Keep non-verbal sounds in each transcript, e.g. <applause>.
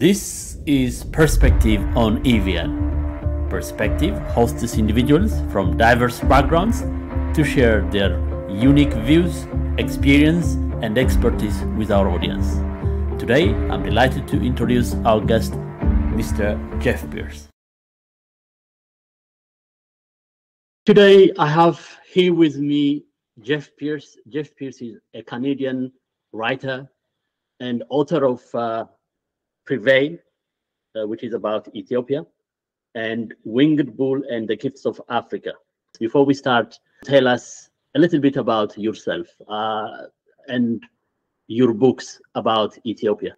This is Perspective on EVN. Perspective hosts individuals from diverse backgrounds to share their unique views, experience, and expertise with our audience. Today, I'm delighted to introduce our guest, Mr. Jeff Pearce. Today, I have here with me Jeff Pearce. Jeff Pearce is a Canadian writer and author of uh, Prevail, uh, which is about Ethiopia, and Winged Bull and the Gifts of Africa. Before we start, tell us a little bit about yourself uh, and your books about Ethiopia.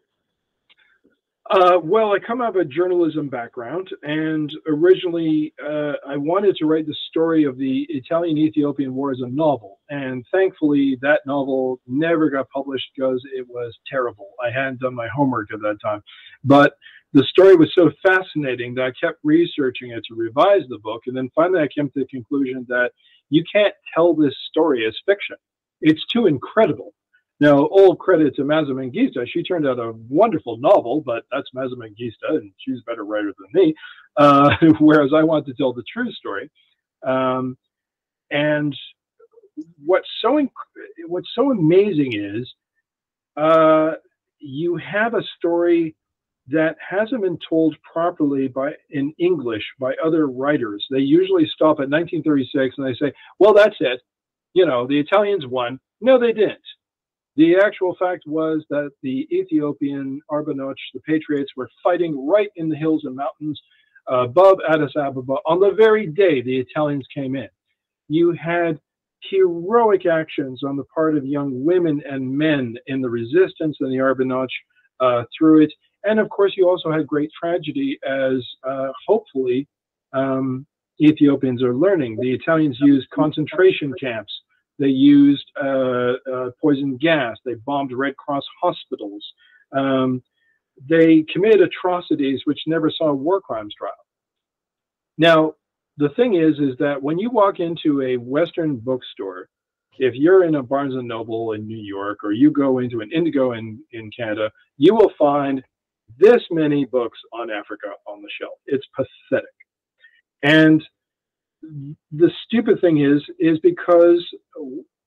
Uh, well, I come out of a journalism background, and originally uh, I wanted to write the story of the Italian Ethiopian War as a novel. And thankfully, that novel never got published because it was terrible. I hadn't done my homework at that time. But the story was so fascinating that I kept researching it to revise the book. And then finally, I came to the conclusion that you can't tell this story as fiction, it's too incredible. Now, all credit to Maaza Mengiste. She turned out a wonderful novel, but that's Maaza Mengiste, and she's a better writer than me. Uh, <laughs> whereas I want to tell the true story. Um, and what's so inc- what's so amazing is uh, you have a story that hasn't been told properly by in English by other writers. They usually stop at 1936 and they say, "Well, that's it. You know, the Italians won." No, they didn't. The actual fact was that the Ethiopian Arbegnoch, the Patriots, were fighting right in the hills and mountains above Addis Ababa on the very day the Italians came in. You had heroic actions on the part of young women and men in the resistance and the Arbegnoch uh, through it. And of course, you also had great tragedy, as uh, hopefully um, Ethiopians are learning. The Italians used concentration camps they used uh, uh, poison gas. They bombed Red Cross hospitals. Um, they committed atrocities which never saw a war crimes trial. Now, the thing is, is that when you walk into a Western bookstore, if you're in a Barnes and Noble in New York or you go into an Indigo in, in Canada, you will find this many books on Africa on the shelf. It's pathetic. And the stupid thing is, is because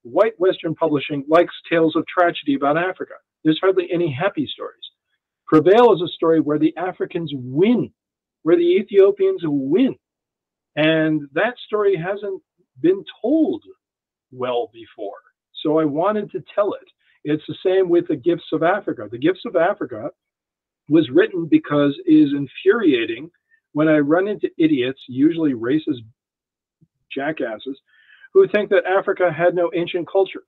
white Western publishing likes tales of tragedy about Africa. There's hardly any happy stories. Prevail is a story where the Africans win, where the Ethiopians win. And that story hasn't been told well before. So I wanted to tell it. It's the same with the Gifts of Africa. The Gifts of Africa was written because it is infuriating when I run into idiots, usually racist jackasses, who think that Africa had no ancient cultures,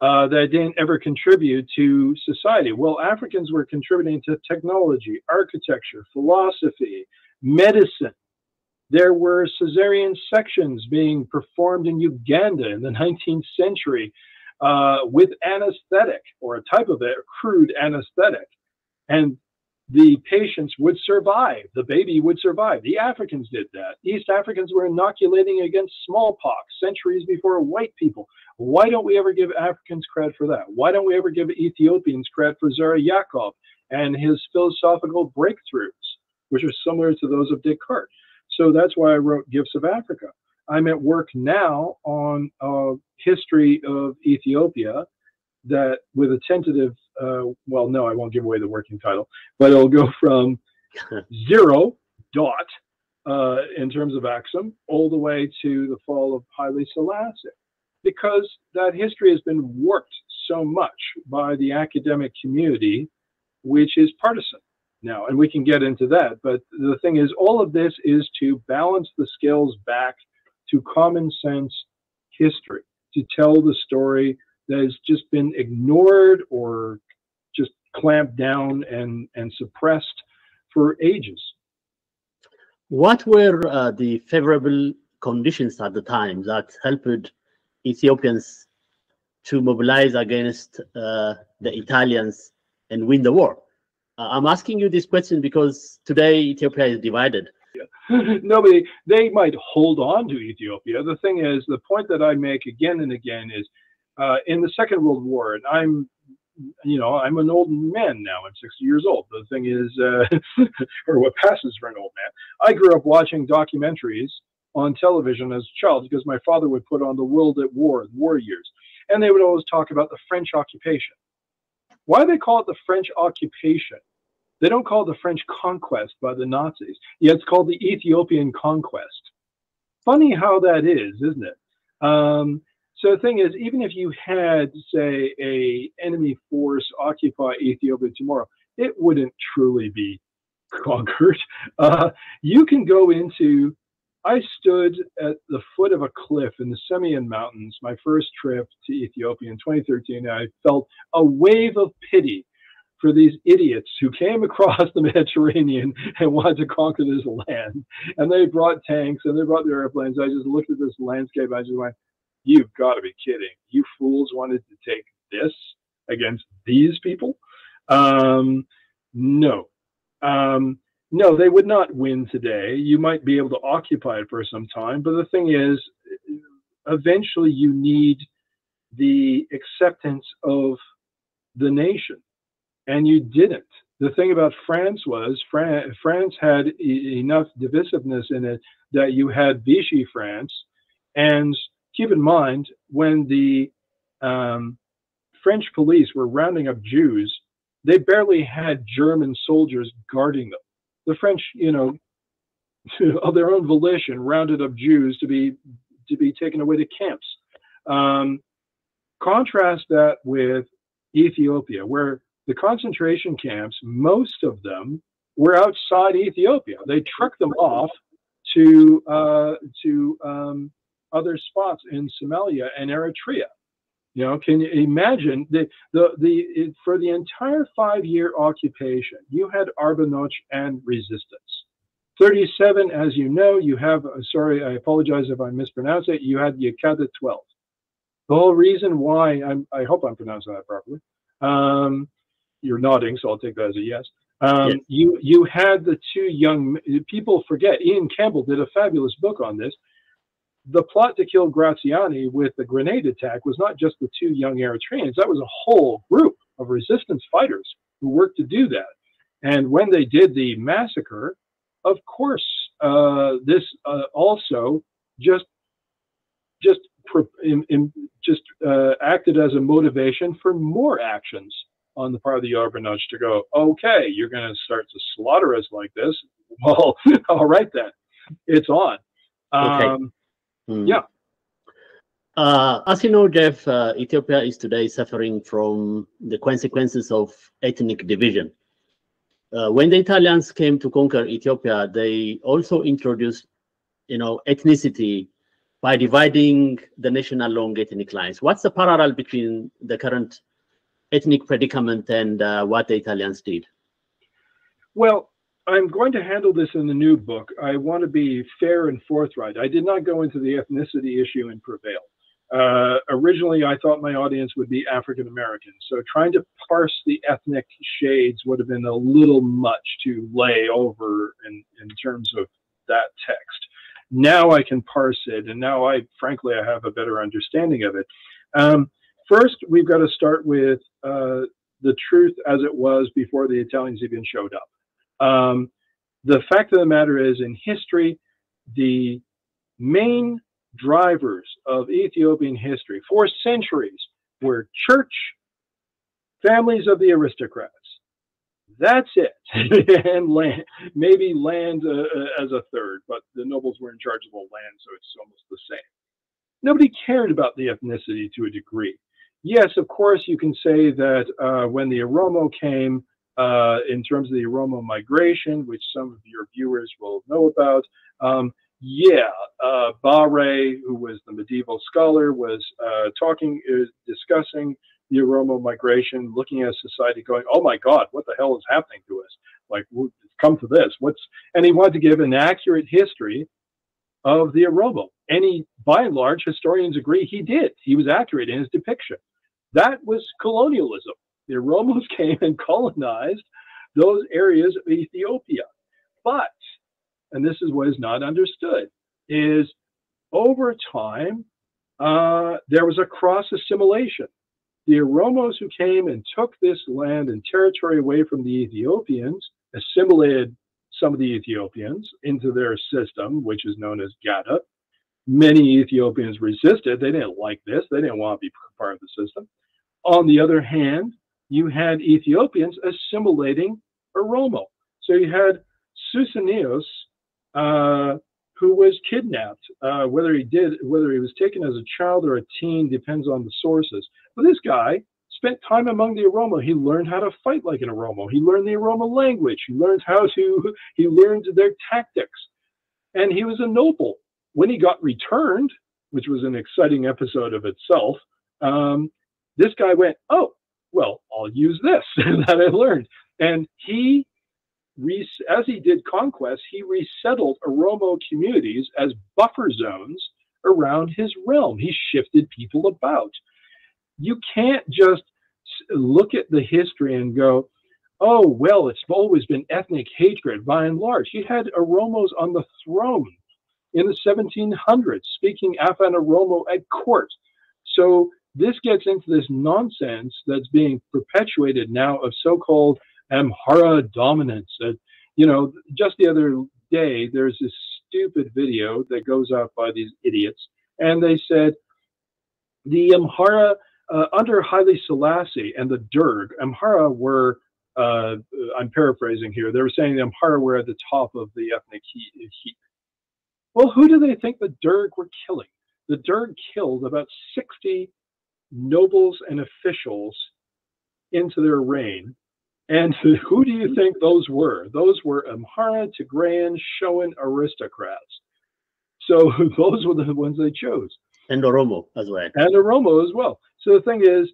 uh, that didn't ever contribute to society. Well, Africans were contributing to technology, architecture, philosophy, medicine. There were cesarean sections being performed in Uganda in the <laughs> 19th century uh, with anesthetic or a type of it, crude anesthetic. And the patients would survive. The baby would survive. The Africans did that. East Africans were inoculating against smallpox centuries before white people. Why don't we ever give Africans credit for that? Why don't we ever give Ethiopians credit for Zera Yacob and his philosophical breakthroughs, which are similar to those of Descartes? So that's why I wrote Gifts of Africa. I'm at work now on a history of Ethiopia that with a tentative, uh, well, no, I won't give away the working title, but it'll go from <laughs> zero dot uh, in terms of Axum all the way to the fall of Haile Selassie, because that history has been warped so much by the academic community, which is partisan now, and we can get into that. But the thing is, all of this is to balance the scales back to common sense history, to tell the story that has just been ignored or clamped down and, and suppressed for ages. What were uh, the favorable conditions at the time that helped Ethiopians to mobilize against uh, the Italians and win the war? Uh, I'm asking you this question because today Ethiopia is divided. <laughs> Nobody, they might hold on to Ethiopia. The thing is, the point that I make again and again is uh, in the Second World War, and I'm you know, I'm an old man now. I'm 60 years old. The thing is, uh, <laughs> or what passes for an old man. I grew up watching documentaries on television as a child because my father would put on the World at War, war years, and they would always talk about the French occupation. Why they call it the French occupation? They don't call it the French conquest by the Nazis. Yet it's called the Ethiopian conquest. Funny how that is, isn't it? Um, so the thing is, even if you had, say, a enemy force occupy Ethiopia tomorrow, it wouldn't truly be conquered. <laughs> Uh, you can go into. I stood at the foot of a cliff in the Semien Mountains, my first trip to Ethiopia in 2013. I felt a wave of pity for these idiots who came <laughs> across the Mediterranean and wanted to conquer this land. And they brought tanks and they brought their airplanes. I just looked at this landscape. I just went, You've got to be kidding. You fools wanted to take this against these people? Um, no. Um, no, they would not win today. You might be able to occupy it for some time, but the thing is, eventually you need the acceptance of the nation, and you didn't. The thing about France was Fran- France had e- enough divisiveness in it that you had Vichy France, and keep in mind when the um, French police were rounding up Jews, they barely had German soldiers guarding them. The French, you know, <laughs> of their own volition, rounded up Jews to be to be taken away to camps. Um, contrast that with Ethiopia, where the concentration camps, most of them were outside Ethiopia. They trucked them off to uh, to um, other spots in Somalia and Eritrea. You know, can you imagine the the the it, for the entire five-year occupation, you had Arbegnoch and resistance. 37, as you know, you have. Uh, sorry, I apologize if I mispronounce it. You had Yekatit 12. The whole reason why I'm, I hope I'm pronouncing that properly. Um, you're nodding, so I'll take that as a yes. Um, yes. You you had the two young people forget. Ian Campbell did a fabulous book on this the plot to kill Graziani with the grenade attack was not just the two young Eritreans, that was a whole group of resistance fighters who worked to do that. And when they did the massacre, of course, uh, this uh, also just just in, in, just uh, acted as a motivation for more actions on the part of the Arba to go, okay, you're going to start to slaughter us like this. <laughs> Well, all right then, it's on. Okay. Mm. Yeah. Uh, as you know, Jeff, uh, Ethiopia is today suffering from the consequences of ethnic division. Uh, when the Italians came to conquer Ethiopia, they also introduced, you know, ethnicity by dividing the nation along ethnic lines. What's the parallel between the current ethnic predicament and uh, what the Italians did? Well, I'm going to handle this in the new book. I want to be fair and forthright. I did not go into the ethnicity issue in Prevail. Uh, originally, I thought my audience would be African American, so trying to parse the ethnic shades would have been a little much to lay over in, in terms of that text. Now I can parse it, and now I, frankly, I have a better understanding of it. Um, first, we've got to start with uh, the truth as it was before the Italians even showed up. Um, the fact of the matter is, in history, the main drivers of Ethiopian history for centuries were church, families of the aristocrats. That's it. <laughs> and land, maybe land uh, uh, as a third, but the nobles were in charge of all land, so it's almost the same. Nobody cared about the ethnicity to a degree. Yes, of course, you can say that uh, when the Oromo came, uh, in terms of the Oromo migration, which some of your viewers will know about. Um, yeah, uh, Bahrey, who was the medieval scholar, was uh, talking, uh, discussing the Oromo migration, looking at society, going, "Oh my God, what the hell is happening to us? Like, come to this. What's?" And he wanted to give an accurate history of the Oromo. And he, by and large, historians agree he did. He was accurate in his depiction. That was colonialism. The Oromos <laughs> came and colonized those areas of Ethiopia. But, and this is what is not understood, is over time, uh, there was a cross assimilation. the Oromos who came and took this land and territory away from the Ethiopians, assimilated some of the Ethiopians into their system, which is known as Gada. Many Ethiopians resisted. They didn't like this. They didn't want to be part of the system. On the other hand, you had Ethiopians assimilating Oromo. So you had Susenyos, uh, who was kidnapped. Uh, whether he did, whether he was taken as a child or a teen, depends on the sources. But this guy spent time among the Oromo. He learned how to fight like an Oromo. He learned the Oromo language. He learned how to. <laughs> He learned their tactics, and he was a noble. When he got returned, which was an exciting episode of itself, um, this guy went, "Oh, well, I'll use this <laughs> that I learned," and he as he did conquest, he resettled Oromo communities as buffer zones around his realm. He shifted people about. You can't just look at the history and go, oh, well, it's always been ethnic hatred by and large. He had Oromos on the throne in the 1700s, speaking Afan Oromo at court. So this gets into this nonsense that's being perpetuated now of so called Amhara dominance. Uh, you know, just the other day, there's this stupid video that goes out by these idiots, and they said the Amhara uh, under Haile Selassie and the Derg, Amhara were, uh, I'm paraphrasing here, they were saying the Amhara were at the top of the ethnic heap. Well, who do they think the Derg were killing? The Derg killed about 60 nobles and officials into their reign and <laughs> who do you think those were? Those were Amhara, Tigrayan, Shoan aristocrats. So <laughs> those were the ones they chose. And Oromo as well. And Oromo as well. So the thing is,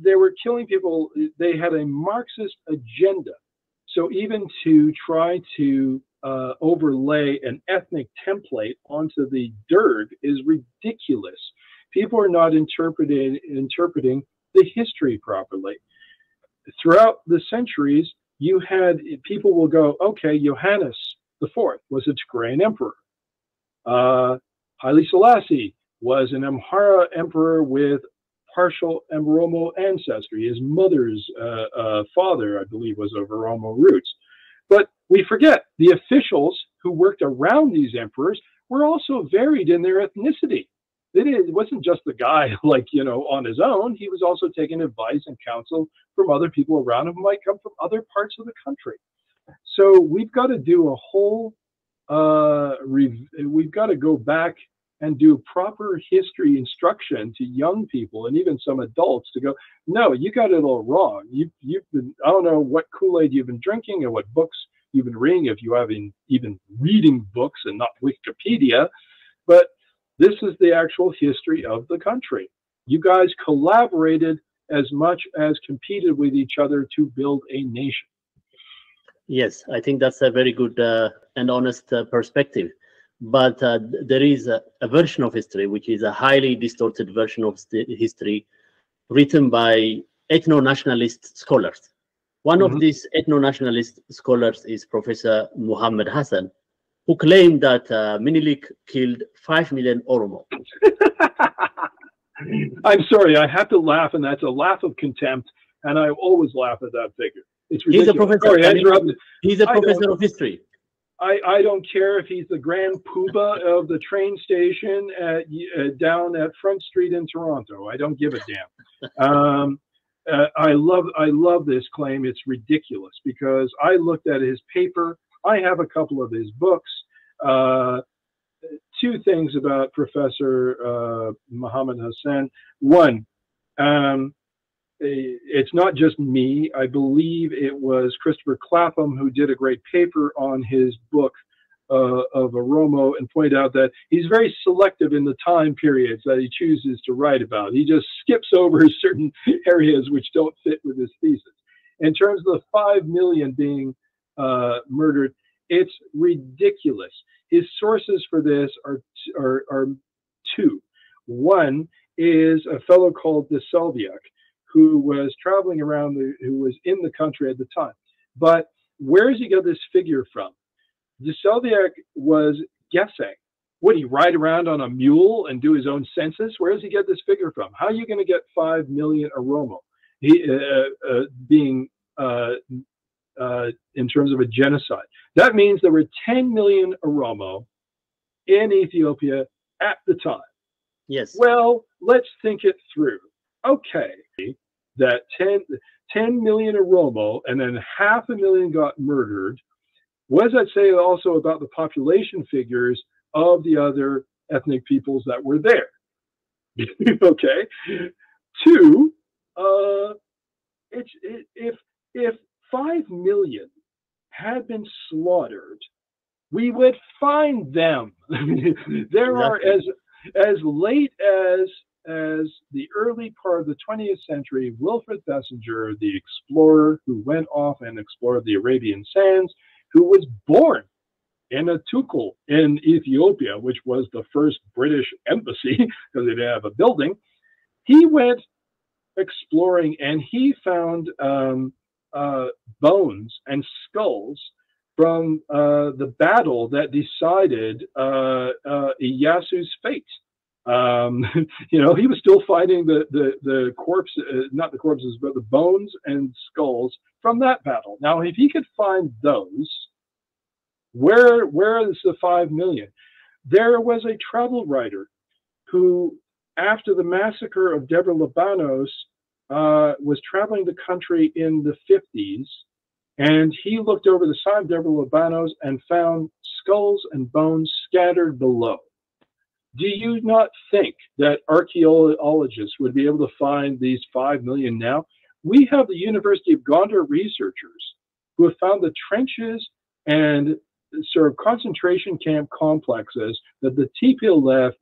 they were killing people. They had a Marxist agenda. So even to try to uh, overlay an ethnic template onto the Derg is ridiculous. People are not interpreting interpreting the history properly throughout the centuries, you had people will go, okay, Johannes the Fourth was a Tigrayan emperor. Uh, Haile Selassie was an Amhara emperor with partial Oromo ancestry. His mother's uh, uh, father, I believe, was of Oromo roots. But we forget the officials who worked around these emperors were also varied in their ethnicity it wasn't just the guy <laughs> like you know on his own. He was also taking advice and counsel from other people around him who might come from other parts of the country. So we've got to do a whole uh, we've got to go back and do proper history instruction to young people and even some adults to go no you got it all wrong. You, you've been i don't know what kool-aid you've been drinking and what books you've been reading if you have been even reading books and not wikipedia but this is the actual history of the country. You guys collaborated as much as competed with each other to build a nation. Yes, I think that's a very good uh, and honest uh, perspective. But uh, there is a, a, version of history, which is a highly distorted version of history written by ethno nationalist scholars. One mm-hmm. of these ethno nationalist scholars is Professor Mohammed Hassen, who claimed that uh, Menelik killed 5 million Oromo. <laughs> I'm sorry, I have to laugh, and that's a laugh of contempt, and I always laugh at that figure. It's ridiculous. He's a professor. Sorry, he's a professor of history. I, I don't care if he's the grand poobah of the train station at, uh, down at Front Street in Toronto. I don't give a damn. <laughs> Um, uh, I love I love this claim. It's ridiculous because I looked at his paper. I have a couple of his books. Uh, two things about Professor uh, Mohammed Hassen. One, um, it's not just me. I believe it was Christopher Clapham who did a great paper on his book uh, of Oromo and pointed out that he's very selective in the time periods that he chooses to write about. He just skips over <laughs> certain areas which don't fit with his thesis. In terms of the five million being uh, murdered, it's ridiculous. His sources for this are, are, are two. One is a fellow called de Salviac, who was traveling around, the, who was in the country at the time. But where does he get this figure from? De Salviac was guessing would he ride around on a mule and do his own census? Where does he get this figure from? How are you going to get 5 million Oromo he, uh, uh, being uh, uh, in terms of a genocide? That means there were 10 million Oromo in Ethiopia at the time. Yes. Well, let's think it through. Okay, that 10, 10 million Oromo and then half a million got murdered. What does that say also about the population figures of the other ethnic peoples that were there? <laughs> okay. Two, uh, it's, it, if, if 5 million had been slaughtered, we would find them. <laughs> there are as as late as as the early part of the 20th century, Wilfred Thesiger, the explorer who went off and explored the Arabian sands, who was born in Atukul in Ethiopia, which was the first British embassy <laughs> because they didn't have a building. He went exploring and he found um, uh, bones and skulls from uh, the battle that decided uh, uh, fate. Um, <laughs> you know, he was still fighting the the the corpse, uh, not the corpses, but the bones and skulls from that battle. Now, if he could find those, where where is the five million? There was a travel writer who, after the massacre of Debre Libanos, uh, was traveling the country in the 50s, and he looked over the side of Debre Libanos and found skulls and bones scattered below. Do you not think that archaeologists would be able to find these 5 million now? We have the University of Gondar researchers who have found the trenches and sort of concentration camp complexes that the TPLF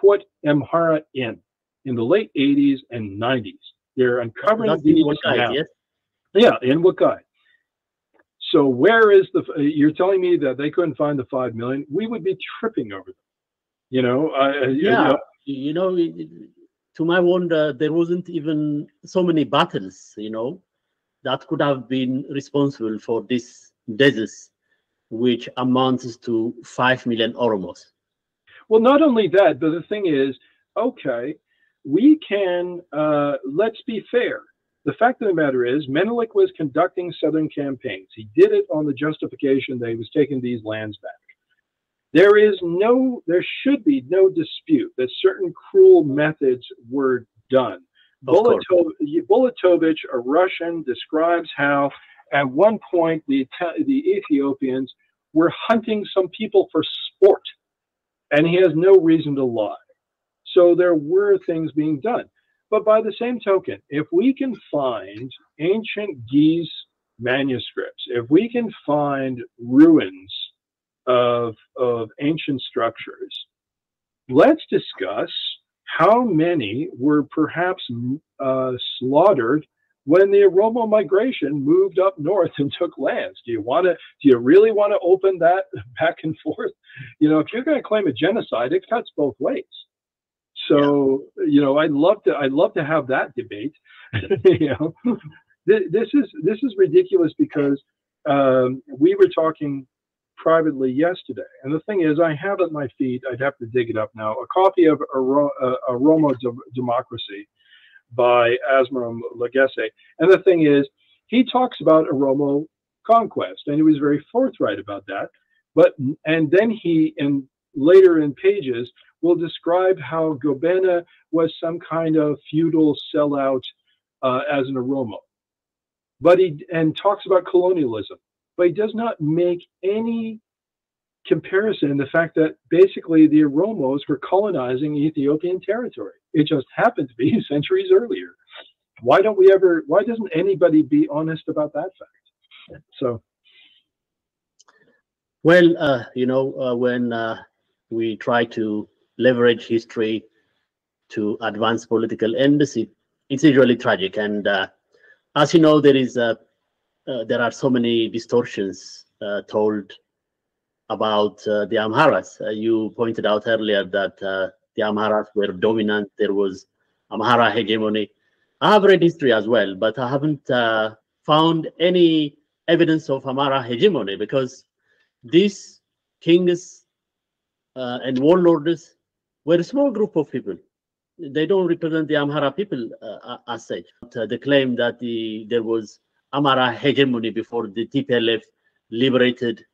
put Amhara in in the late 80s and 90s. They're uncovering these in Wakai, yes? Yeah, in Wakai. So where is the? You're telling me that they couldn't find the five million? We would be tripping over them. You know, uh, you Yeah. know, You know, it- it- to my wonder, there wasn't even so many battles, you know, that could have been responsible for this disease, which amounts to 5 million Oromos. Well, not only that, but the thing is, okay, we can, uh, let's be fair. The fact of the matter is, Menelik was conducting southern campaigns. He did it on the justification that he was taking these lands back. There is no, there should be no dispute that certain cruel methods were done. Bulatovich, a Russian, describes how at one point the, the Ethiopians were hunting some people for sport, and he has no reason to lie. So there were things being done. But by the same token, if we can find ancient Ge'ez manuscripts, if we can find ruins of, of ancient structures, let's discuss how many were perhaps uh, slaughtered when the Oromo migration moved up north and took lands. Do you want to? Do you really want to open that <laughs> back and forth? You know, if you're going to claim a genocide, it cuts both ways. So you know, I'd love to. I'd love to have that debate. <laughs> you know, this is this is ridiculous because um, we were talking privately yesterday, and the thing is, I have at my feet. I'd have to dig it up now. A copy of uh, Oromo De- Democracy by Asmarom Legesse, And the thing is, he talks about Oromo conquest, and he was very forthright about that. But and then he, in later in pages, will describe how Gobena was some kind of feudal sellout uh, as an Oromo. But he and talks about colonialism, but he does not make any comparison the fact that basically the Oromos were colonizing Ethiopian territory. It just happened to be <laughs> centuries earlier. Why don't we ever? Why doesn't anybody be honest about that fact? So Well, uh, you know, uh, when uh, we try to leverage history to advance political it, it's usually tragic. And uh, as you know, there is uh, uh, there are so many distortions uh, told about uh, the Amharas. Uh, you pointed out earlier that uh, the Amharas were dominant. There was Amhara hegemony. I have read history as well, but I haven't found any evidence of Amhara hegemony because these kings and warlords were a small group of people. They don't represent the Amhara people uh, as such. But, uh, they claim that the, there was Amhara hegemony before the TPLF liberated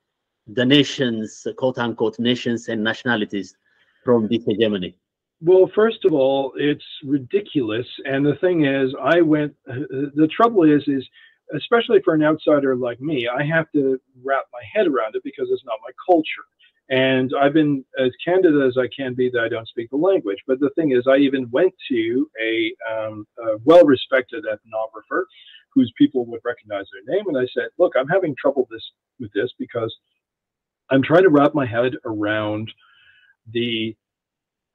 the nations, quote unquote, nations and nationalities from this hegemony. Well, first of all, it's ridiculous. And the thing is, I went, the trouble is, is especially for an outsider like me, I have to wrap my head around it because it's not my culture. And I've been as candid as I can be that I don't speak the language. But the thing is, I even went to a, um, a well respected ethnographer whose people would recognize their name. And I said, Look, I'm having trouble this, with this because I'm trying to wrap my head around the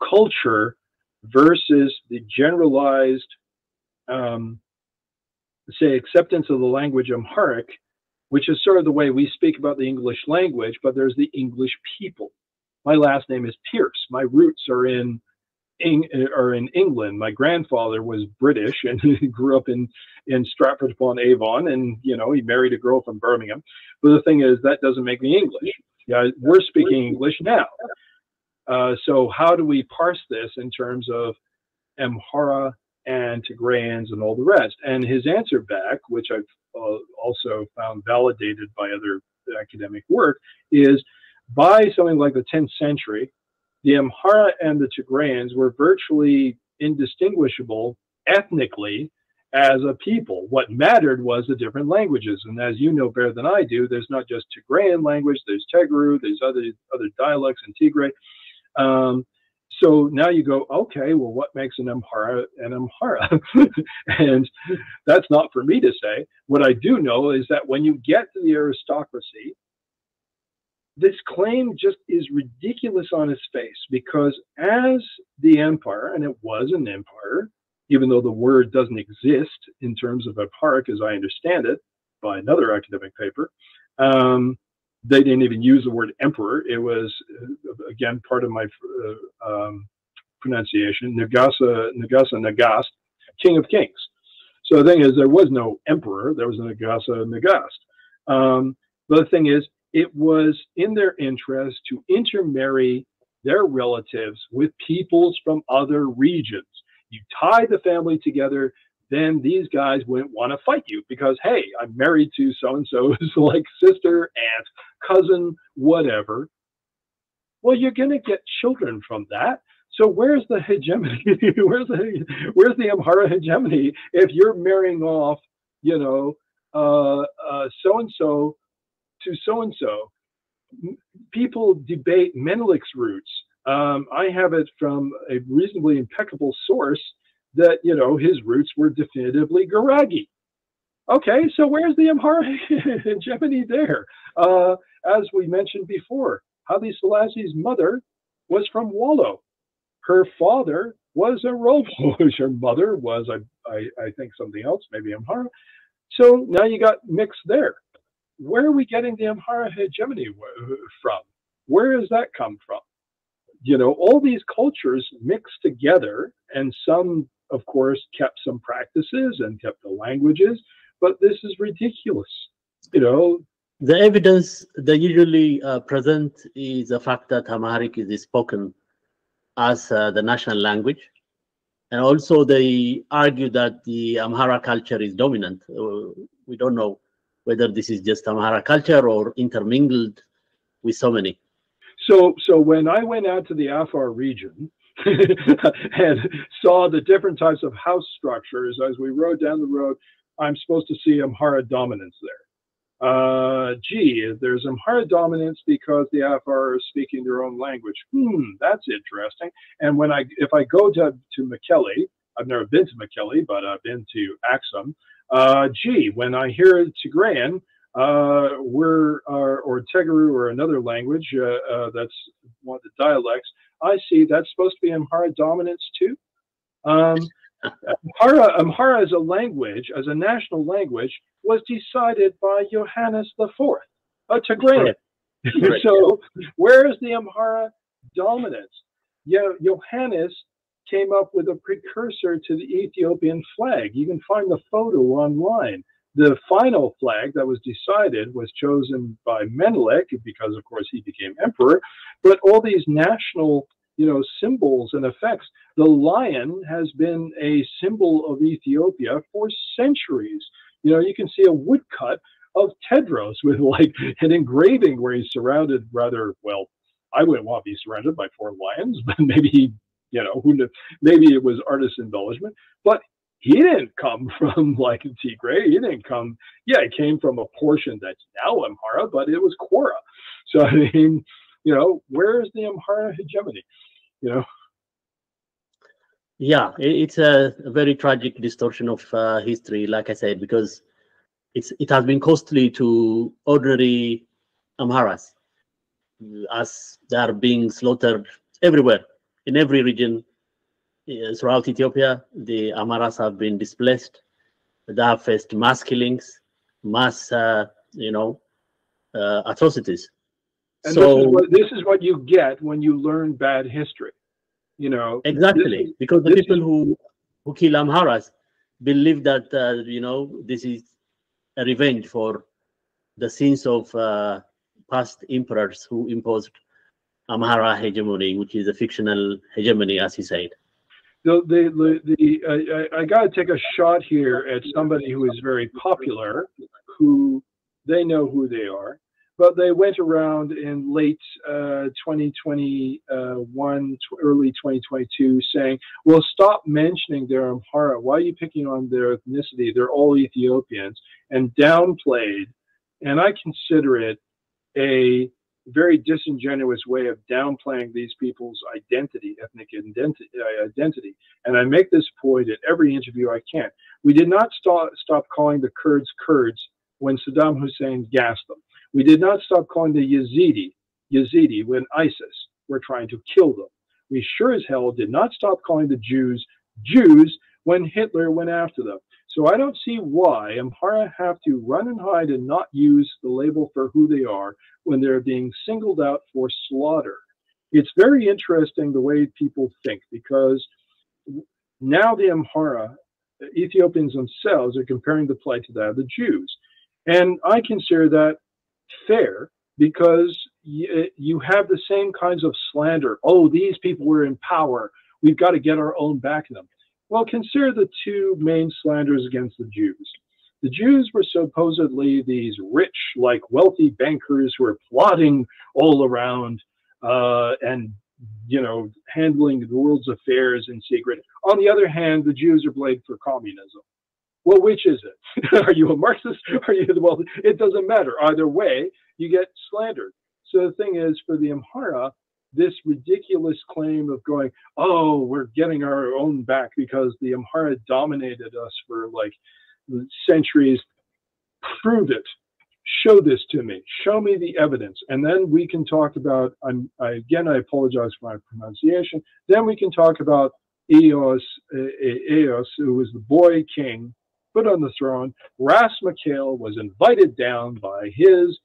culture versus the generalized, um, say, acceptance of the language Amharic which is sort of the way we speak about the English language, but there's the English people. My last name is Pearce. My roots are in are in England. My grandfather was British and <laughs> he grew up in in Stratford upon Avon, and you know he married a girl from Birmingham. But the thing is, that doesn't make me English. Yeah, we're speaking English now. Uh, so how do we parse this in terms of Amhara and to Tigrayans and all the rest? And his answer back, which I've uh, also found validated by other academic work, is by something like the 10th century, the Amhara and the Tigrayans were virtually indistinguishable ethnically as a people. What mattered was the different languages. And as you know better than I do, there's not just Tigrayan language, there's Tegru, there's other other dialects in Tigray. Um, so now you go, okay, well, what makes an Amhara an Amhara? <laughs> and that's not for me to say. What I do know is that when you get to the aristocracy, this claim just is ridiculous on its face because as the empire, and it was an empire, even though the word doesn't exist in terms of park as I understand it by another academic paper, um, they didn't even use the word emperor. It was uh, again part of my uh, um, pronunciation, Nagasa, Nagasa Nagast, King of Kings. So the thing is, there was no emperor. There was a Nagasa Nagast. Um, the thing is, it was in their interest to intermarry their relatives with peoples from other regions. You tie the family together then these guys wouldn't want to fight you because hey, I'm married to so and so's like sister, aunt, cousin, whatever. Well, you're going to get children from that. So where's the hegemony? <laughs> where's the where's the Amhara hegemony if you're marrying off, you know, so and so to so and so? People debate Menelik's roots. Um, I have it from a reasonably impeccable source that you know his roots were definitively Gurage. Okay, so where's the Amhara <laughs> hegemony there? Uh, as we mentioned before, Haile Selassie's mother was from Wollo. Her father was a Robo. <laughs> Her mother was, I, think, something else, maybe Amhara. So now you got mixed there. Where are we getting the Amhara hegemony from? Where does that come from? You know, all these cultures mixed together, and some of course, kept some practices and kept the languages, but this is ridiculous. You know, the evidence they usually uh, present is the fact that Amharic is spoken as uh, the national language. And also they argue that the Amhara culture is dominant. Uh, we don't know whether this is just Amhara culture or intermingled with so many. So, so when I went out to the Afar region, <laughs> and saw the different types of house structures as we rode down the road. I'm supposed to see Amhara dominance there. Uh, gee, there's Amhara dominance because the Afar are speaking their own language. Hmm, that's interesting. And when I, if I go to to Mekelle, I've never been to Mekelle, but I've been to Axum. Uh, gee, when I hear Tigrayan, uh, we're uh, or Tegaru or another language uh, uh, that's one of the dialects, I see that's supposed to be Amhara dominance too. Um, Amhara, Amhara as a language, as a national language, was decided by Johannes IV, a Tigrayan. so where is the Amhara dominance? Yeah, Johannes came up with a precursor to the Ethiopian flag. You can find the photo online. The final flag that was decided was chosen by Menelik because, of course, he became emperor. But all these national, you know, symbols and effects. The lion has been a symbol of Ethiopia for centuries. You know, you can see a woodcut of Tedros with like an engraving where he's surrounded rather well. I wouldn't want to be surrounded by four lions, <laughs> but maybe he, you know, who knew, maybe it was artist embellishment. But he didn't come <laughs> from like Tigray. He didn't come. Yeah, he came from a portion that's now Amhara, but it was Qwara. So <laughs> I mean, you know, where is the Amhara hegemony? You know. Yeah, it's a, very tragic distortion of uh, history, like I said, because it's it has been costly to ordinary Amharas, as they are being slaughtered everywhere in every region throughout Ethiopia, the Amharas have been displaced. They have faced mass killings, mass, uh, you know, uh, atrocities. And so this is, what, this is, what, you get when you learn bad history. You know exactly is, because the people is, who who kill Amharas believe that uh, you know this is a revenge for the sins of uh, past emperors who imposed Amhara hegemony, which is a fictional hegemony, as he said the the, the, the I, I got to take a shot here at somebody who is very popular, who they know who they are, but they went around in late uh, 2021, early 2022, saying, "Well, stop mentioning their Amhara. Why are you picking on their ethnicity? They're all Ethiopians," and downplayed. And I consider it a very disingenuous way of downplaying these people's identity, ethnic identity, uh, identity. And I make this point at every interview I can. We did not stop, stop calling the Kurds Kurds when Saddam Hussein gassed them. We did not stop calling the Yazidi Yazidi when ISIS were trying to kill them. We sure as hell did not stop calling the Jews Jews when Hitler went after them. So I don't see why Amhara have to run and hide and not use the label for who they are when they're being singled out for slaughter. It's very interesting the way people think because now the Amhara, Ethiopians themselves, are comparing the plight to that of the Jews. And I consider that fair because you have the same kinds of slander. Oh, these people were in power. We've got to get our own back in them. Well, consider the two main slanders against the Jews. The Jews were supposedly these rich, like wealthy bankers who were plotting all around uh, and, you know, handling the world's affairs in secret. On the other hand, the Jews are blamed for communism. Well, which is it? <laughs> are you a Marxist? <laughs> Are you well? It doesn't matter. Either way, you get slandered. So the thing is, for the Amhara, this ridiculous claim of going, oh, we're getting our own back because the Amhara dominated us for like centuries. Prove it. Show this to me. Show me the evidence. And then we can talk about, I'm, I, again, I apologize for my pronunciation. Then we can talk about Iyoas, Iyoas, who was the boy king put on the throne. Ras Mikhael was invited down by his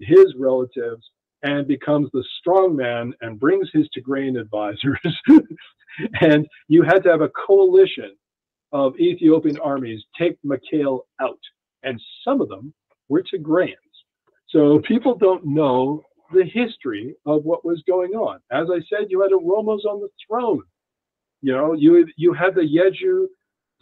his relatives and becomes the strong man and brings his Tigrayan advisors. <laughs> and you had to have a coalition of Ethiopian armies take Mikhael out. And some of them were Tigrayans. So people don't know the history of what was going on. As I said, you had Oromos on the throne. You know, you you had the Yeju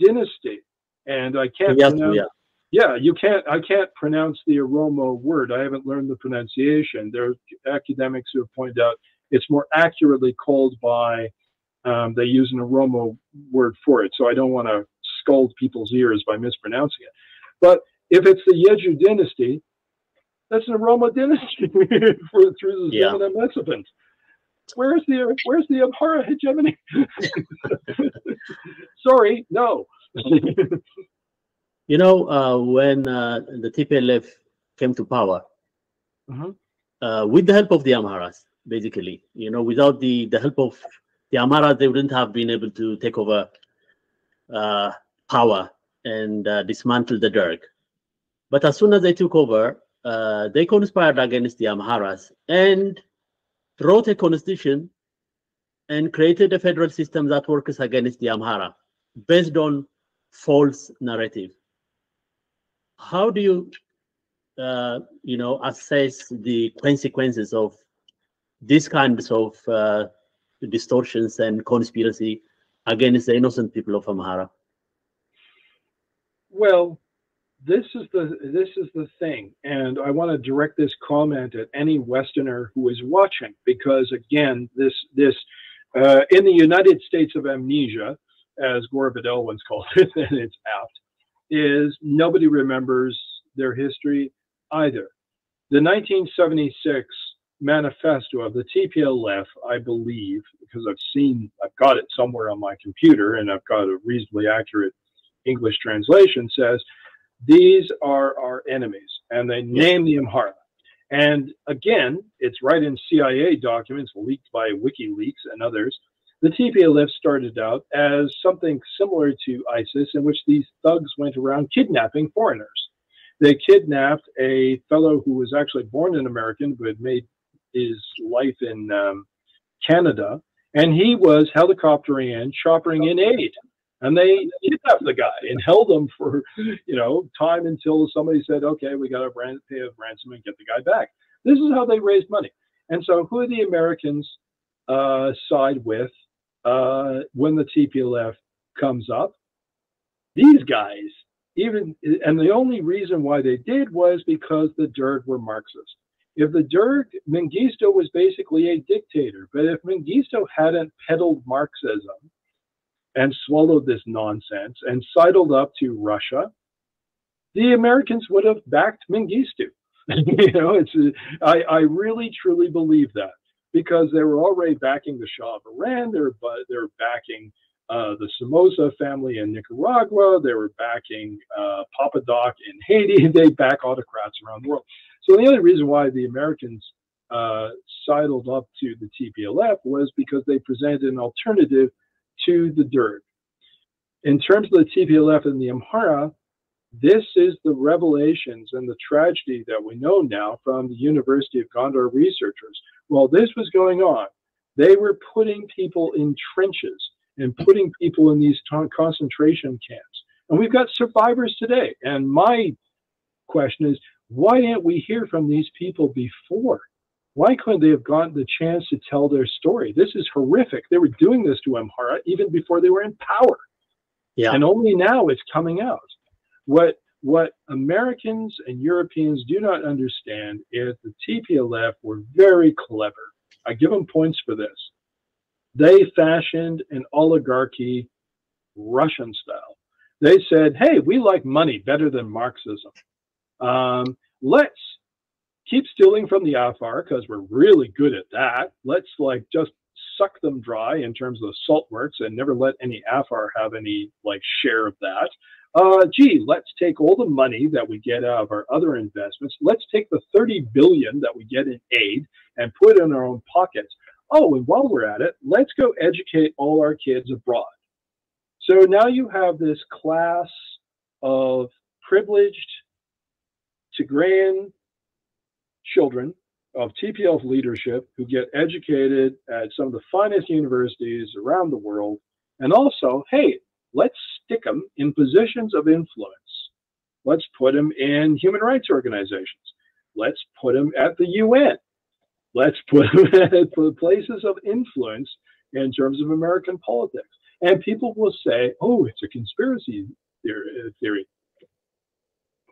dynasty, and I can't yes, pronounce, yeah yeah, you can't. I can't pronounce the Oromo word. I haven't learned the pronunciation. There are academics who have pointed out it's more accurately called by. Um, they use an Oromo word for it, so I don't want to scold people's ears by mispronouncing it. But if it's the Yeju dynasty, that's an Oromo dynasty <laughs> for, through the yeah. Zemen and Where's the where's the Amhara hegemony? <laughs> Sorry, no. <laughs> You know, uh, when uh, the TPLF came to power, mm-hmm. uh, with the help of the Amharas, basically, you know, without the, the help of the Amharas, they wouldn't have been able to take over uh, power and uh, dismantle the Derg. But as soon as they took over, uh, they conspired against the Amharas and wrote a constitution and created a federal system that works against the Amhara based on false narrative. how do you, uh, you know, assess the consequences of these kinds of uh, distortions and conspiracy against the innocent people of Amhara? Well, this is the this is the thing, and I want to direct this comment at any Westerner who is watching, because again, this this uh, in the United States of amnesia, as Gore Vidal once called it, <laughs> and it's apt, is nobody remembers their history either. The 1976 manifesto of the TPLF, I believe, because I've seen, I've got it somewhere on my computer, and I've got a reasonably accurate English translation, says these are our enemies, and they name the Amhara. And again, it's right in CIA documents leaked by WikiLeaks and others. The TPLF started out as something similar to ISIS, in which these thugs went around kidnapping foreigners. They kidnapped a fellow who was actually born an American but had made his life in um, Canada, and he was helicoptering in, choppering in aid. And they kidnapped the guy and held him for you know time until somebody said okay we got to pay a ransom and get the guy back. This is how they raised money. And so who the americans uh, side with uh, when the tplf comes up these guys even and the only reason why they did was because the derg were marxist if the derg mengistu was basically a dictator but if mengistu hadn't peddled marxism and swallowed this nonsense and sidled up to Russia, the Americans would have backed Mengistu. <laughs> you know, it's I, I really truly believe that because they were already backing the Shah of Iran. They're they're backing uh, the Somoza family in Nicaragua. They were backing uh, Papa Doc in Haiti. <laughs> They back autocrats around the world. So the only reason why the Americans uh, sidled up to the TPLF was because they presented an alternative to the Derg. In terms of the TPLF and the Amhara, this is the revelations and the tragedy that we know now from the University of Gondar researchers. While this was going on, they were putting people in trenches and putting people in these concentration camps. And we've got survivors today. And my question is, why didn't we hear from these people before? Why couldn't they have gotten the chance to tell their story? This is horrific. They were doing this to Amhara even before they were in power. Yeah. And only now it's coming out. What what Americans and Europeans do not understand is the TPLF were very clever. I give them points for this. They fashioned an oligarchy Russian style. They said, hey, we like money better than Marxism. Um, let's keep stealing from the Afar because we're really good at that. Let's like just suck them dry in terms of the salt works and never let any Afar have any like share of that. Uh, gee, let's take all the money that we get out of our other investments. Let's take the 30 billion that we get in aid and put it in our own pockets. Oh, and while we're at it, let's go educate all our kids abroad. So now you have this class of privileged Tigrayan children of TPLF leadership who get educated at some of the finest universities around the world. And also, hey, let's stick them in positions of influence. Let's put them in human rights organizations. Let's put them at the UN. Let's put them <laughs> at places of influence in terms of American politics. And people will say, oh, it's a conspiracy theory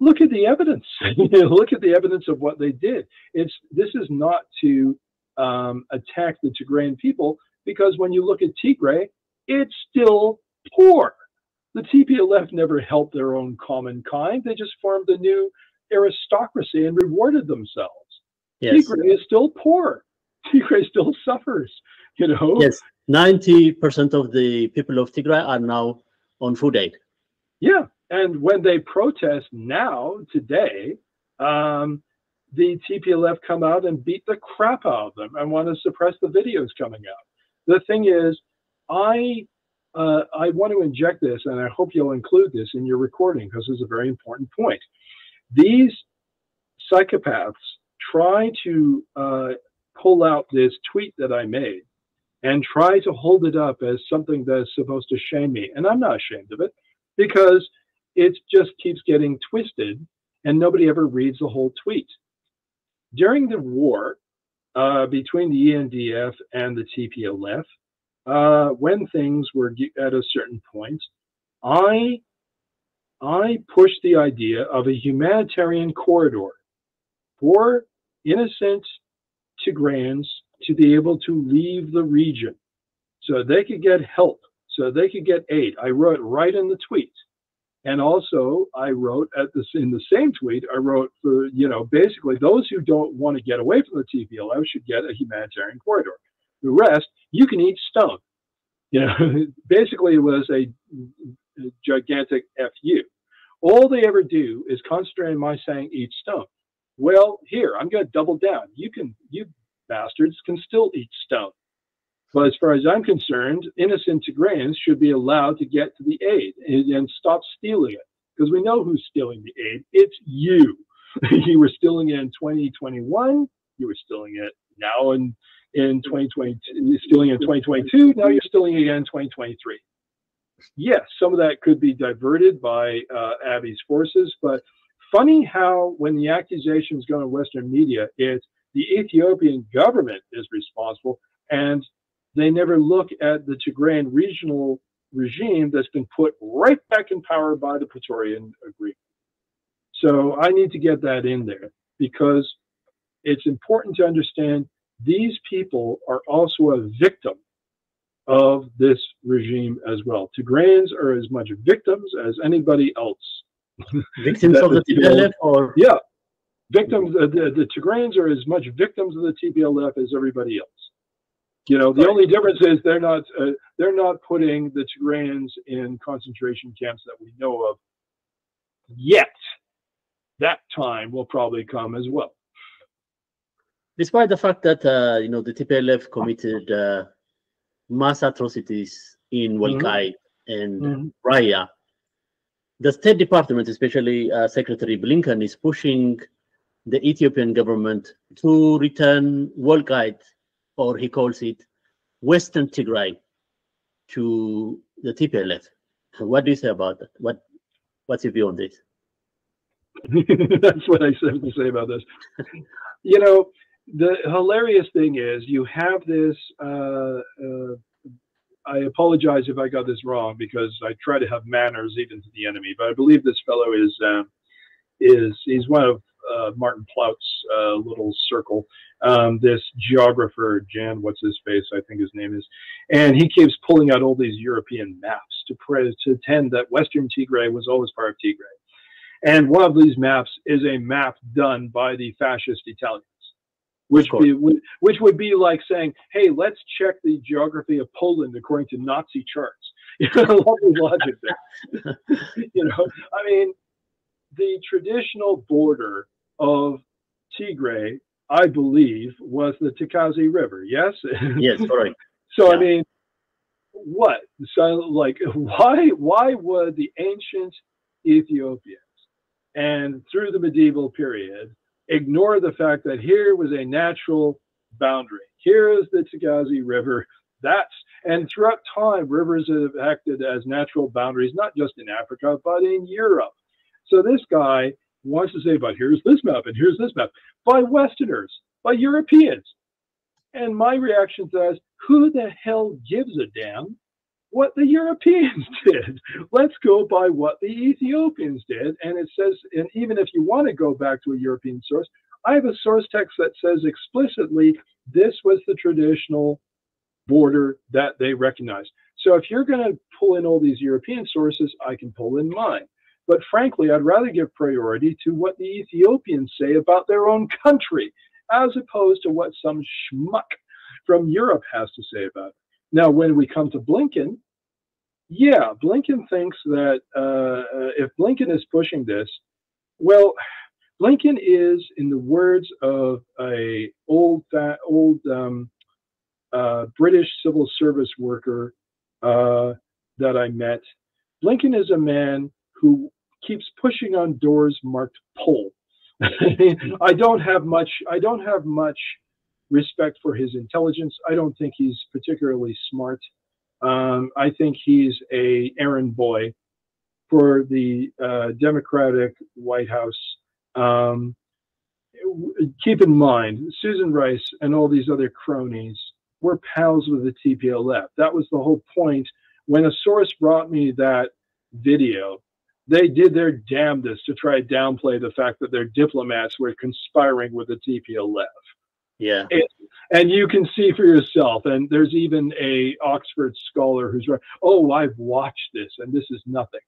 look at the evidence. <laughs> look at the evidence of what they did. It's this is not to um, attack the Tigrayan people because when you look at Tigray, it's still poor. The TPLF never helped their own common kind. They just formed a new aristocracy and rewarded themselves. Yes. Tigray is still poor. Tigray still suffers. You know. Yes, ninety percent of the people of Tigray are now on food aid. Yeah, and when they protest now, today, um, the TPLF come out and beat the crap out of them and want to suppress the videos coming out. The thing is, I uh, I want to inject this, and I hope you'll include this in your recording because it's a very important point. These psychopaths try to uh, pull out this tweet that I made and try to hold it up as something that's supposed to shame me, and I'm not ashamed of it because it just keeps getting twisted and nobody ever reads the whole tweet. During the war uh, between the ENDF and the TPLF, uh, when things were at a certain point, I I pushed the idea of a humanitarian corridor for innocent Tigrayans to be able to leave the region so they could get help, so they could get aid. I wrote right in the tweet. And also, I wrote at this in the same tweet. I wrote for you know basically those who don't want to get away from the TPLF should get a humanitarian corridor. The rest, you can eat stone. You know, <laughs> basically it was a, gigantic fu. All they ever do is concentrate on my saying eat stone. Well, here I'm going to double down. You can, you bastards can still eat stone. But as far as I'm concerned, innocent Tigrayans should be allowed to get to the aid and, and stop stealing it. Because we know who's stealing the aid. It's you. <laughs> you were stealing it in 2021. You were stealing it now in, in 2020, stealing in 2022. Now you're stealing again in 2023. Yes, some of that could be diverted by uh, Abiy's forces, but funny how when the accusations go in Western media, it's the Ethiopian government is responsible, and they never look at the Tigrayan regional regime that's been put right back in power by the Pretoria Agreement. So I need to get that in there because it's important to understand these people are also a victim of this regime as well. Tigrayans are as much victims as anybody else. <laughs> Victims of the TPLF or? Yeah. Victims, uh, the, the Tigrayans are as much victims of the TPLF as everybody else. You know, the right. only difference is they're not uh, they're not putting the Tigrayans in concentration camps that we know of yet. That time will probably come as well. Despite the fact that uh, you know the TPLF committed uh, mass atrocities in Walqait mm-hmm. and mm-hmm. Raya, the State Department, especially uh, Secretary Blinken, is pushing the Ethiopian government to return Walqait or he calls it Western Tigray, to the TPLF. What do you say about that? What What's your view on this? <laughs> That's what I have to say about this. you know, the hilarious thing is you have this. Uh, uh, I apologize if I got this wrong because I try to have manners even to the enemy, but I believe this fellow is um, is he's one of uh, Martin Plaut's uh, little circle. Um, this geographer, Jan, what's his face? I think his name is, and he keeps pulling out all these European maps to pretend that Western Tigray was always part of Tigray. And one of these maps is a map done by the fascist Italians, which be which would be like saying, "Hey, let's check the geography of Poland according to Nazi charts." <laughs> You know, logic there. <laughs> you know, I mean, the traditional border of Tigray, I believe, was the Tekeze River. Yes. <laughs> Yes. Right. so yeah. I mean, what? So like, why? Why would the ancient Ethiopians and through the medieval period ignore the fact that here was a natural boundary? Here is the Tekeze River. That's and throughout time, rivers have acted as natural boundaries, not just in Africa, but in Europe. So this guy wants to say, but here's this map and here's this map by Westerners, by Europeans. And my reaction to that is, who the hell gives a damn what the Europeans <laughs> did? Let's go by what the Ethiopians did. And it says, and even if you want to go back to a European source, I have a source text that says explicitly this was the traditional border that they recognized. So if you're going to pull in all these European sources, I can pull in mine. But frankly, I'd rather give priority to what the Ethiopians say about their own country, as opposed to what some schmuck from Europe has to say about it. Now, when we come to Blinken, yeah, Blinken thinks that uh, if Blinken is pushing this, well, Blinken is, in the words of a old old um, uh, British civil service worker uh, that I met, Blinken is a man who keeps pushing on doors marked pull. <laughs> I don't have much. I don't have much respect for his intelligence. I don't think he's particularly smart. Um, I think he's a errand boy for the uh, Democratic White House Um, keep in mind, Susan Rice and all these other cronies were pals with the TPLF. That was the whole point. When a source brought me that video, they did their damnedest to try to downplay the fact that their diplomats were conspiring with the TPLF. Yeah. And, and you can see for yourself. And there's even a Oxford scholar who's right. Oh, I've watched this, and this is nothing.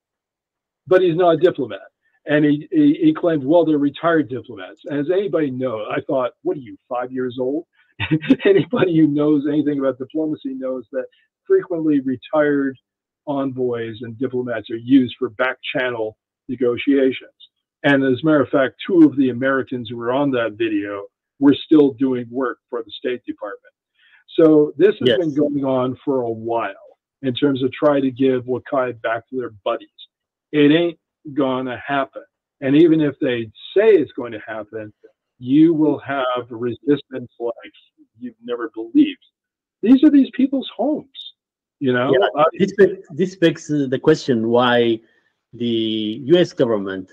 But he's not a diplomat. And he, he, he well, they're retired diplomats. As anybody knows, I thought, what are you, five years old? <laughs> anybody who knows anything about diplomacy knows that frequently retired envoys and diplomats are used for back channel negotiations. And as a matter of fact, two of the Americans who were on that video were still doing work for the State Department. So this has yes. been going on for a while in terms of trying to give Walqait back to their buddies. It ain't gonna happen. And even if they say it's going to happen, you will have resistance like you've never believed. These are these people's homes. You know, yeah, this, this begs the question why the U.S. government,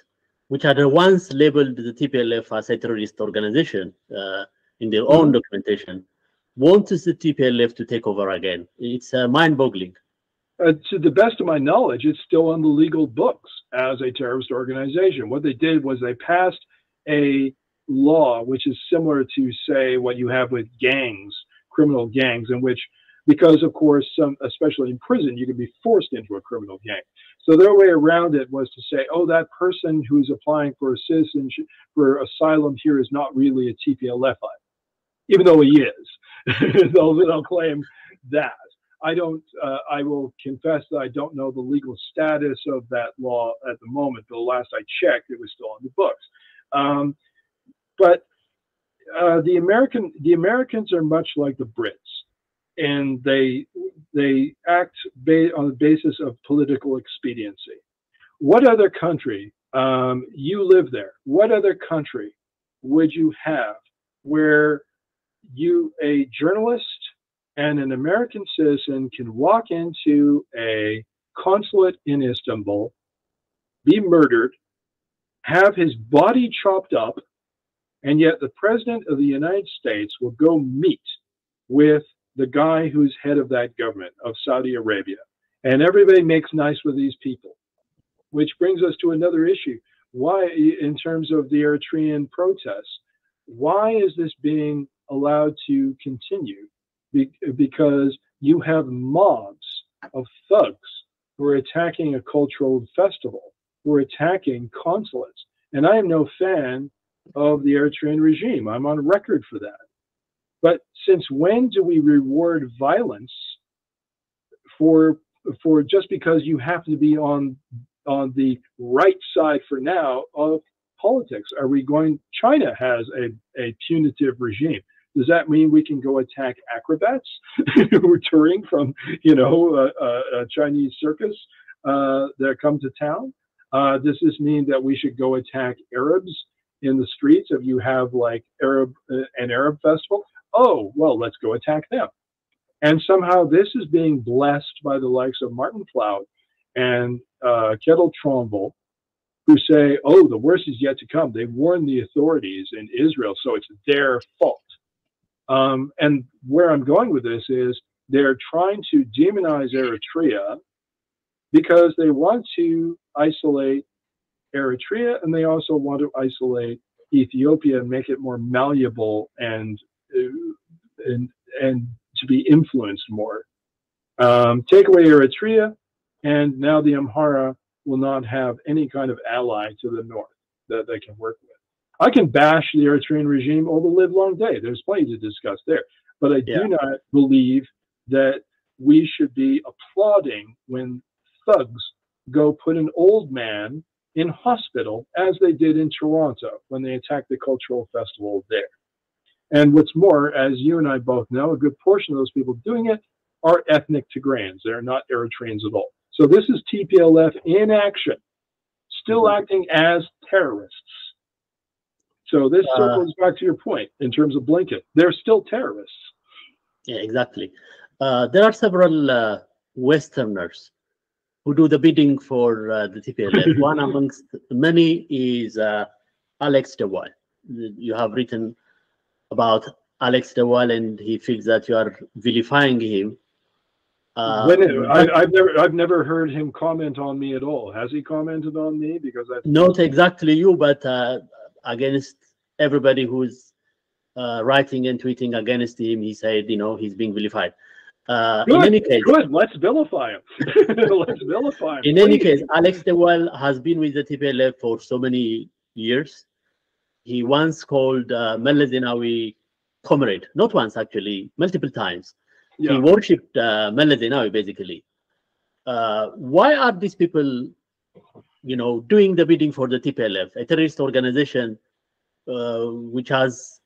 which had once labeled the TPLF as a terrorist organization uh, in their own mm-hmm. documentation, wants the TPLF to take over again. It's uh, mind-boggling. Uh, to the best of my knowledge, it's still on the legal books as a terrorist organization. What they did was they passed a law which is similar to, say, what you have with gangs, criminal gangs, in which because of course some especially in prison you can be forced into a criminal gang. So their way around it was to say oh that person who's applying for citizenship for asylum here is not really a tplfite even though he is. <laughs> They'll, they'll claim that. I don't uh, i will confess that i don't know the legal status of that law at the moment but the last i checked it was still on the books. Um, but uh, the american the americans are much like the brits and they they act ba- on the basis of political expediency. What other country? Um, you live there. What other country would you have where you, a journalist and an American citizen, can walk into a consulate in Istanbul, be murdered, have his body chopped up, and yet the president of the United States will go meet with the guy who's head of that government of Saudi Arabia. And everybody makes nice with these people, which brings us to another issue. Why, in terms of the Eritrean protests, why is this being allowed to continue? Be- because you have mobs of thugs who are attacking a cultural festival, who are attacking consulates. And I am no fan of the Eritrean regime. I'm on record for that. But since when do we reward violence for for just because you happen to be on on the right side for now of politics? Are we going? China has a, a punitive regime. Does that mean we can go attack acrobats <laughs> who are touring from, you know, a, a, Chinese circus uh, that come to town? Uh, does this mean that we should go attack Arabs in the streets if you have like Arab uh, an Arab festival? Oh, well, let's go attack them. And somehow this is being blessed by the likes of Martin Plaut and uh, Kjetil Tronvoll, who say, oh, the worst is yet to come. They warned the authorities in Israel, so it's their fault. Um, and where I'm going with this is they're trying to demonize Eritrea because they want to isolate Eritrea and they also want to isolate Ethiopia and make it more malleable and and and to be influenced more. Um, take away Eritrea, and now the Amhara will not have any kind of ally to the north that they can work with. I can bash the Eritrean regime all the live long day. There's plenty to discuss there. But I yeah. do not believe that we should be applauding when thugs go put an old man in hospital, as they did in Toronto when they attacked the cultural festival there. And what's more, as you and I both know, a good portion of those people doing it are ethnic Tigrayans. They're not Eritreans at all. So this is TPLF in action, still mm-hmm. acting as terrorists. So this uh, circles back to your point in terms of Blinken. They're still terrorists. Yeah, exactly. Uh, there are several uh, Westerners who do the bidding for uh, the TPLF. <laughs> One amongst many is uh, Alex de You have written about Alex de Waal, and he feels that you are vilifying him. Uh, when, I, have never, I've never heard him comment on me at all. Has he commented on me? Because I not exactly you, but uh, against everybody who's uh, writing and tweeting against him, he said, you know, he's being vilified. Uh, good, in any case, good. Let's vilify him. <laughs> Let's vilify him. In please. any case, Alex de Waal has been with the TPLF for so many years. He once called uh, comrade, not once actually, multiple times. Yeah. He worshipped uh, basically. Uh, why are these people, you know, doing the bidding for the TPLF, a terrorist organization uh, which has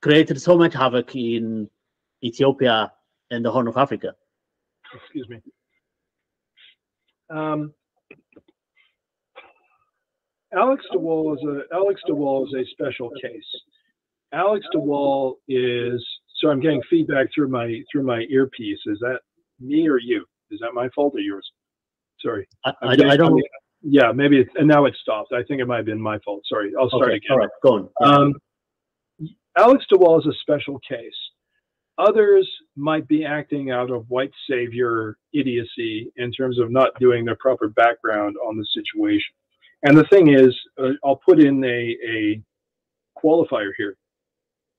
created so much havoc in Ethiopia and the Horn of Africa? Excuse me. Um, Alex de Waal is a Alex de Waal is a special case. Alex de Waal is so I'm getting feedback through my through my earpiece. Is that me or you? Is that my fault or yours? Sorry. I, I, I don't. Yeah, maybe. It, and now it stopped. I think it might have been my fault. Sorry. I'll start okay, again. All right, go on. Um, Alex de Waal is a special case. Others might be acting out of white savior idiocy in terms of not doing their proper background on the situation. And the thing is, uh, I'll put in a, a qualifier here.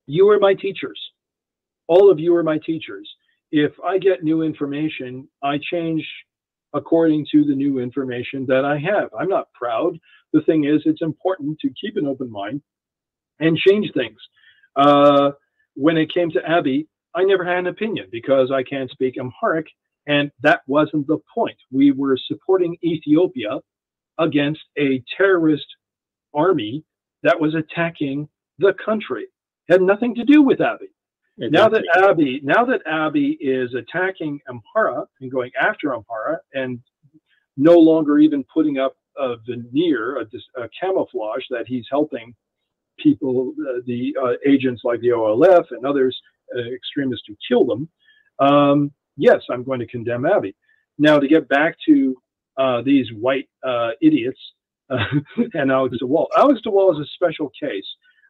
You are my teachers. All of you are my teachers. If I get new information, I change according to the new information that I have. I'm not proud. The thing is, it's important to keep an open mind and change things. Uh, when it came to Abiy, I never had an opinion because I can't speak Amharic, and that wasn't the point. We were supporting Ethiopia against a terrorist army that was attacking the country. It had nothing to do with Abiy. Exactly. Now that Abiy, now that Abiy is attacking Amhara and going after Amhara, and no longer even putting up a veneer, a, a camouflage that he's helping people, uh, the uh, agents like the OLF and others, uh, extremists who kill them. Um, yes, I'm going to condemn Abiy. Now, to get back to uh, these white uh, idiots <laughs> and Alex de Waal. Alex de Waal is a special case.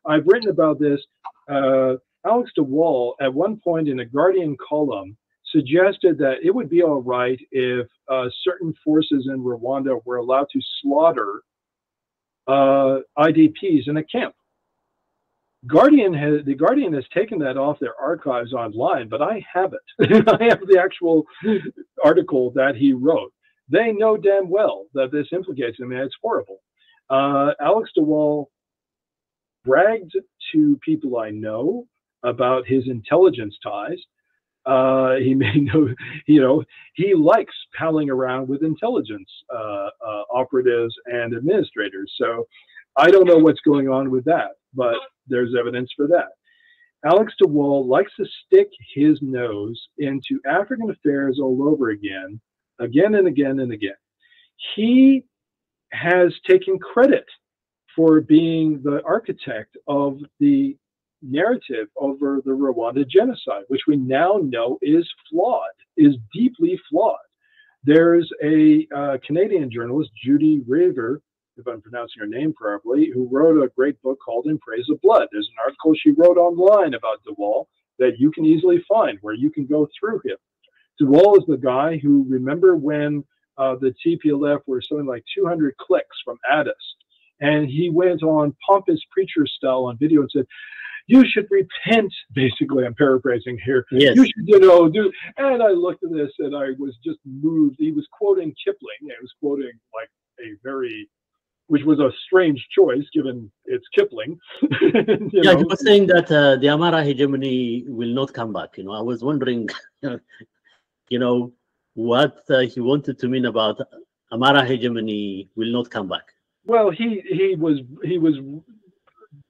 I've written about this. Uh, Alex de Waal, at one point in a Guardian column, suggested that it would be all right if uh, certain forces in Rwanda were allowed to slaughter uh, IDPs in a camp. Guardian has the Guardian has taken that off their archives online, but I have it. <laughs> I have the actual article that he wrote. They know damn well that this implicates him, and it's horrible. Uh, Alex de Waal bragged to people I know about his intelligence ties. Uh, he <laughs> may know, you know, he likes palling around with intelligence uh, uh, operatives and administrators. So I don't know what's going on with that, but there's evidence for that. Alex de Waal likes to stick his nose into African affairs all over again again and again and again. He has taken credit for being the architect of the narrative over the Rwanda genocide, which we now know is flawed, is deeply flawed. There's a uh, Canadian journalist, Judi Rever, if I'm pronouncing her name properly, who wrote a great book called In Praise of Blood. There's an article she wrote online about de Waal that you can easily find where you can go through him de Waal is the guy who, remember when uh, the TPLF were something like 200 clicks from Addis, and he went on pompous preacher style on video and said, you should repent. <laughs> Basically, I'm paraphrasing here. Yes. You should, you know, do. And I looked at this and I was just moved. He was quoting Kipling. He was quoting like a very, which was a strange choice given it's Kipling. <laughs> yeah, know. he was saying that uh, the Amhara hegemony will not come back. You know, I was wondering, <laughs> you know, what uh, he wanted to mean about Amhara hegemony will not come back. Well, he he was he was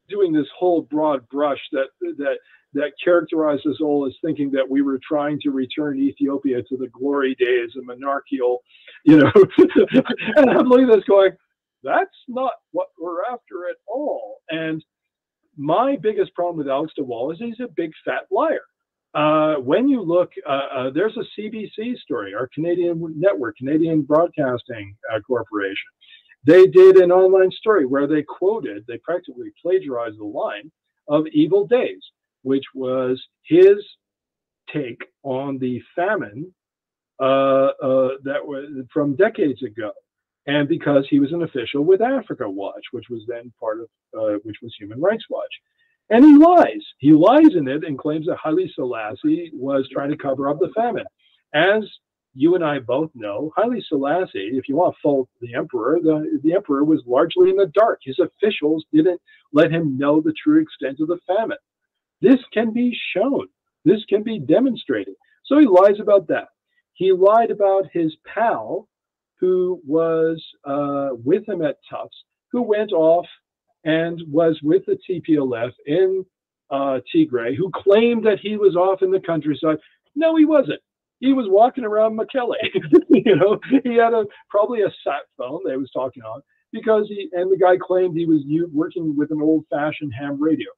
doing this whole broad brush that that that characterized us all as thinking that we were trying to return Ethiopia to the glory days of monarchical, you know. <laughs> and I'm looking at this going, that's not what we're after at all. And my biggest problem with Alex de Waal is he's a big fat liar. Uh, when you look, uh, uh, there's a CBC story, our Canadian network, Canadian Broadcasting uh, Corporation, They did an online story where they quoted, they practically plagiarized the line of Evil Days, which was his take on the famine uh, uh, that was from decades ago. And because he was an official with Africa Watch, which was then part of, which was Human Rights Watch. And he lies. He lies in it and claims that Haile Selassie was trying to cover up the famine. As you and I both know, Haile Selassie, if you want to fault the emperor, the, the emperor was largely in the dark. His officials didn't let him know the true extent of the famine. This can be shown. This can be demonstrated. So he lies about that. He lied about his pal, who was uh, with him at Tufts, who went off and was with the TPLF in uh, Tigray, who claimed that he was off in the countryside. No, he wasn't he was walking around Mekelle. <laughs> you know, he had a probably a sat phone that he was talking on because he and the guy claimed he was working with an old-fashioned ham radio.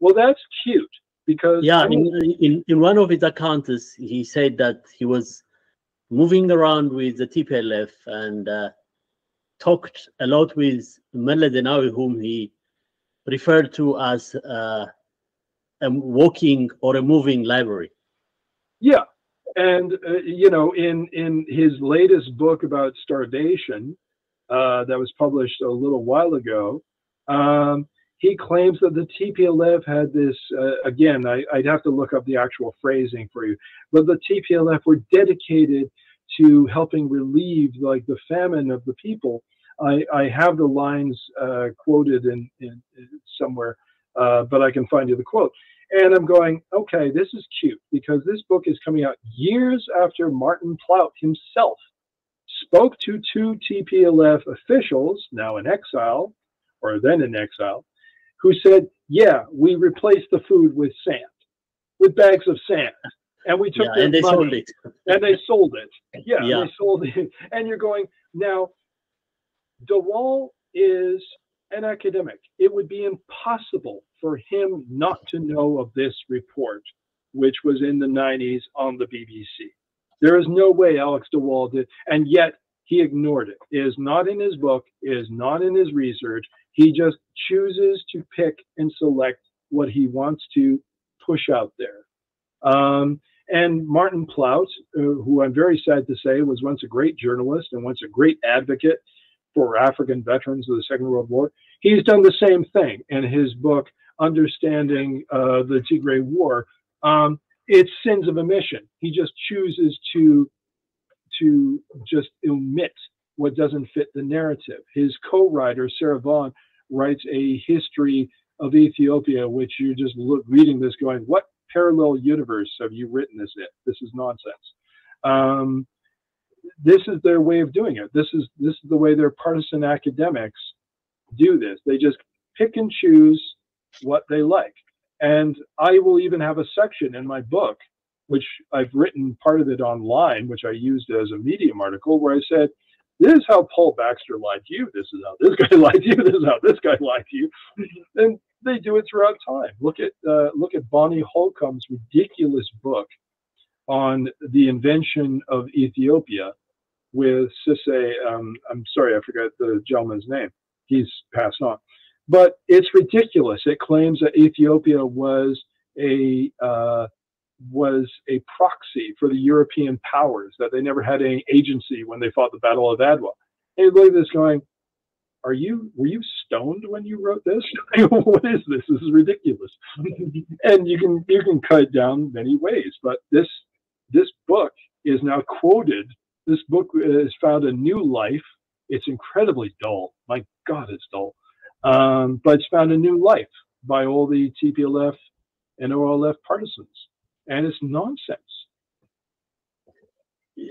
Well, that's cute because yeah, in, in, in one of his accounts, he said that he was moving around with the TPLF and uh, talked a lot with Meles Zenawi, whom he referred to as uh, a walking or a moving library. Yeah, and uh, you know, in in his latest book about starvation, uh, that was published a little while ago, um, he claims that the TPLF had this. Uh, again, I, would have to look up the actual phrasing for you, but the TPLF were dedicated to helping relieve like the famine of the people. I, I have the lines uh, quoted in, in, in somewhere, uh, but I can find you the quote. And I'm going, okay, this is cute because this book is coming out years after Martin Plaut himself spoke to two TPLF officials, now in exile, or then in exile, who said, yeah, we replaced the food with sand, with bags of sand. And we took yeah, and they money, sold it. and they sold it. <laughs> Yeah, yeah, they sold it. And you're going, now, De Waal is an academic. It would be impossible for him not to know of this report, which was in the 90s on the BBC. There is no way Alex de Waal did, and yet he ignored it. It is not in his book, it is not in his research. He just chooses to pick and select what he wants to push out there. Um, and Martin Plaut, uh, who I'm very sad to say was once a great journalist and once a great advocate for African veterans of the Second World War, he's done the same thing in his book, understanding uh, the Tigray War, um, it's sins of omission. He just chooses to to just omit what doesn't fit the narrative. His co-writer Sarah Vaughan writes a history of Ethiopia, which you're just look, reading this, going, "What parallel universe have you written this in? This is nonsense." Um, this is their way of doing it. This is this is the way their partisan academics do this. They just pick and choose what they like. And I will even have a section in my book, which I've written part of it online, which I used as a Medium article, where I said, this is how Paul Baxter lied to you. This is how this <laughs> guy lied to you. This is how this guy lied to you. And they do it throughout time. Look at uh, look at Bonnie Holcomb's ridiculous book on the invention of Ethiopia with Sisai. Um, I'm sorry, I forgot the gentleman's name. He's passed on. But it's ridiculous. It claims that Ethiopia was a uh, was a proxy for the European powers, that they never had any agency when they fought the Battle of Adwa. And you look at this going, are you were you stoned when you wrote this? <laughs> what is this? This is ridiculous. <laughs> and you can you can cut it down many ways, but this this book is now quoted. This book has found a new life. It's incredibly dull. My God, it's dull um, but it's found a new life by all the TPLF and OLF partisans. And it's nonsense.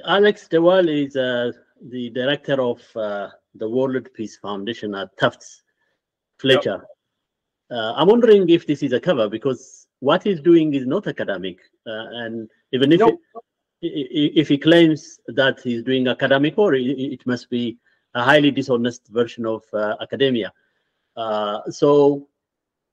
Alex de Waal is uh, the director of uh, the World Peace Foundation at Tufts, Fletcher. Yep. Uh, I'm wondering if this is a cover because what he's doing is not academic. Uh, and even if, it, if he claims that he's doing academic work, it, it must be a highly dishonest version of uh, academia. Uh, so,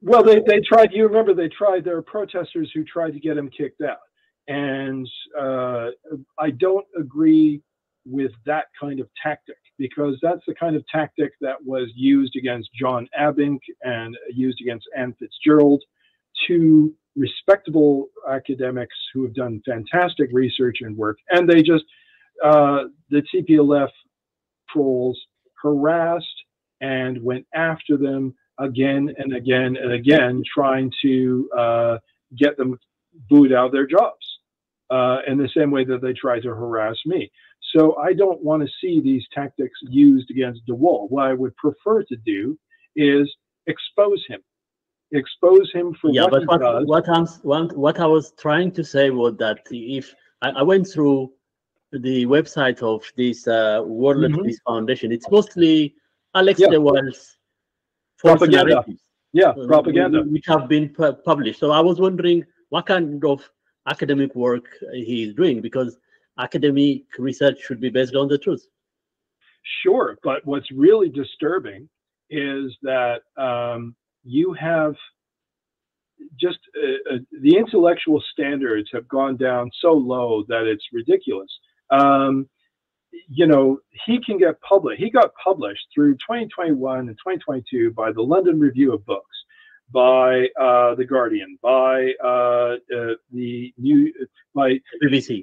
well, they, they tried. You remember they tried. There are protesters who tried to get him kicked out, and uh, I don't agree with that kind of tactic. because that's the kind of tactic that was used against Jon Abbink and used against Ann Fitz-Gerald, two respectable academics who have done fantastic research and work. And they just, uh, the TPLF trolls harassed and went after them again and again and again, trying to uh, get them booed out of their jobs uh, in the same way that they tried to harass me. So I don't want to see these tactics used against DeWaal. What I would prefer to do is expose him, expose him for yeah, what but he what, does. what I'm what, what I was trying to say was that if I, I went through the website of this uh, World Mhm. Peace Foundation, it's mostly Alex Yeah. DeWaal's Propaganda. yeah, uh, propaganda. which have been pu- published. So I was wondering what kind of academic work he's doing because academic research should be based on the truth. Sure, but what's really disturbing is that um, you have just uh, uh, the intellectual standards have gone down so low that it's ridiculous. Um, you know, he can get published. He got published through 2021 and 2022 by the London Review of Books, by uh, the Guardian, by uh, uh, the new, by BBC.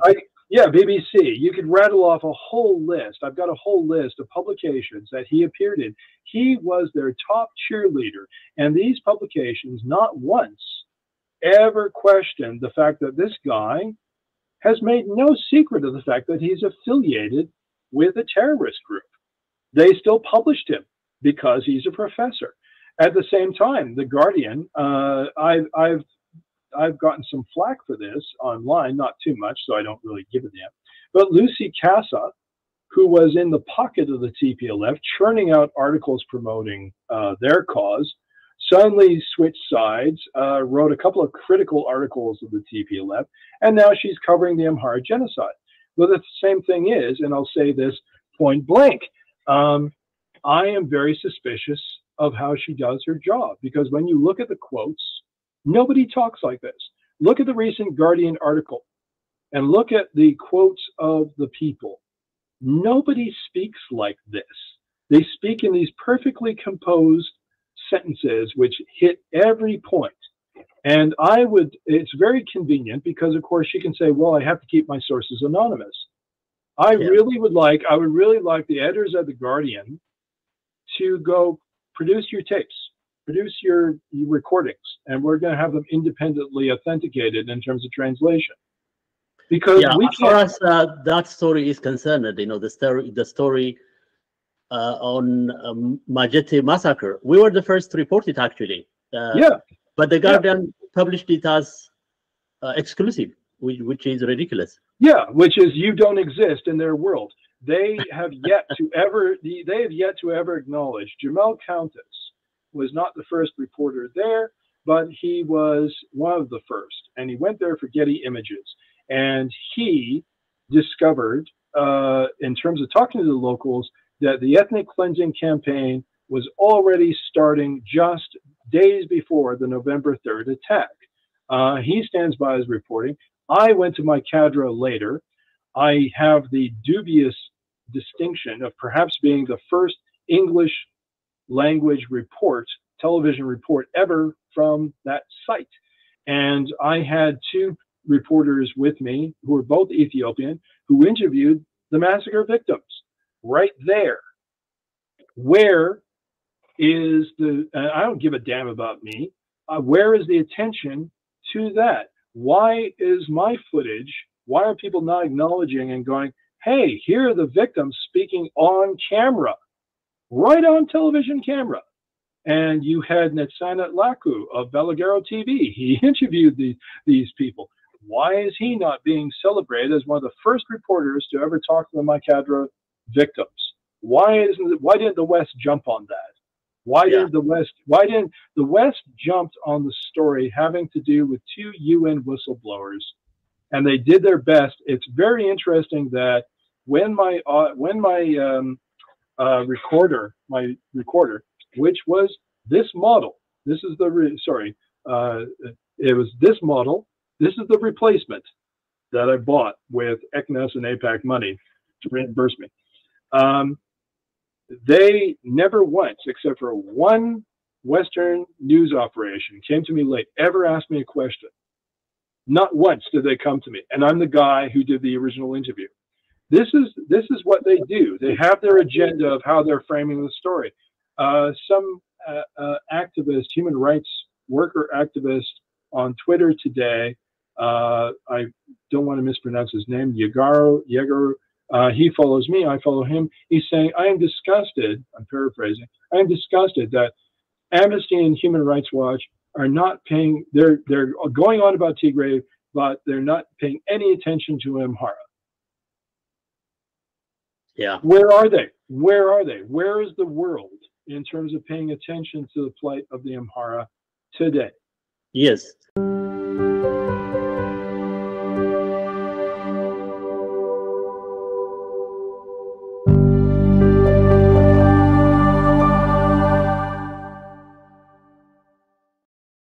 Yeah, BBC. You could rattle off a whole list. I've got a whole list of publications that he appeared in. He was their top cheerleader. And these publications not once ever questioned the fact that this guy has made no secret of the fact that he's affiliated with a terrorist group. They still published him because he's a professor. At the same time, The Guardian, uh, I've, I've I've gotten some flack for this online, not too much, so I don't really give a damn. But Lucy Kassa, who was in the pocket of the TPLF, churning out articles promoting uh, their cause, suddenly switched sides, uh, wrote a couple of critical articles of the TPLF, and now she's covering the Amhara genocide. But the same thing is, and I'll say this point blank, um, I am very suspicious of how she does her job because when you look at the quotes, Nobody talks like this. Look at the recent Guardian article and look at the quotes of the people. Nobody speaks like this. They speak in these perfectly composed sentences which hit every point. And I would, it's very convenient because, of course, she can say, well, I have to keep my sources anonymous. I Yeah. really would like, I would really like the editors of The Guardian to go produce your tapes produce your, your recordings and we're going to have them independently authenticated in terms of translation because yeah, we as far as uh, that story is concerned, you know, the story, the story uh, on um, Majete massacre, we were the first to report it actually. Uh, yeah But the Guardian published it as uh, exclusive, which, which is ridiculous. yeah which is you don't exist in their world they have yet to ever they have yet to ever acknowledge Jemal Countess was not the first reporter there but he was one of the first and he went there for Getty Images and he discovered uh, in terms of talking to the locals that the ethnic cleansing campaign was already starting just days before the November 3rd attack. Uh, he stands by his reporting. I went to Mai Kadra later. I have the dubious distinction of perhaps being the first English language report, television report ever from that site. And I had two reporters with me who were both Ethiopian who interviewed the massacre victims right there. Where is the, I don't give a damn about me, uh, where is the attention to that? Why is my footage, why are people not acknowledging and going, hey, here are the victims speaking on camera, right on television camera? And you had Netsanet Laku of Belageru TV. He <laughs> interviewed the, these people. Why is he not being celebrated as one of the first reporters to ever talk to the Mai Kadra victims? Why isn't why didn't the West jump on that? Why Yeah. did the West why didn't the West jumped on the story having to do with two UN whistleblowers and they did their best. It's very interesting that when my uh, when my um, uh, recorder my recorder which was this model this is the re- sorry uh, it was this model this is the replacement that I bought with ECNAS and APAC money to reimburse me. Um, they never once, except for one Western news operation, came to me late, ever asked me a question. Not once did they come to me, and I'm the guy who did the original interview. This is this is what they do. They have their agenda of how they're framing the story. Uh, some uh, uh, activist, human rights worker activist on Twitter today. Uh, I don't want to mispronounce his name. Yagaro Yegaro. Uh, he follows me. I follow him. He's saying, "I am disgusted." I'm paraphrasing. I am disgusted that Amnesty and Human Rights Watch are not paying. They're they're going on about Tigray, but they're not paying any attention to Amhara. Yeah. Where are they? Where are they? Where is the world in terms of paying attention to the plight of the Amhara today? Yes.